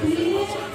Please.